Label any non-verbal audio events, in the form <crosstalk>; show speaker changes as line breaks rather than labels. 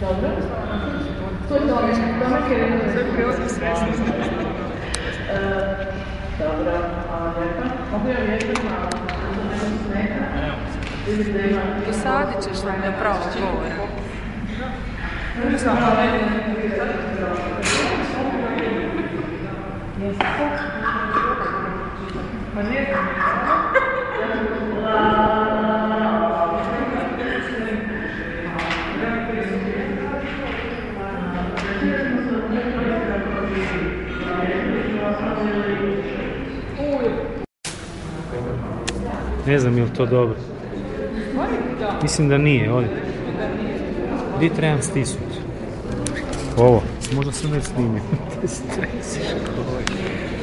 Dobro. To je domek, domek je jedno. E, Dobro, hvala lijepa. Mogu ja? Vidim da ima...
Dosadit ćeš nam do pravog govora.
Ma ne znam.
Ne znam je li to dobro. Mislim da nije, ovdje. Gdje trebam stisnuti? Ovo. Možda sam već snimio. <laughs>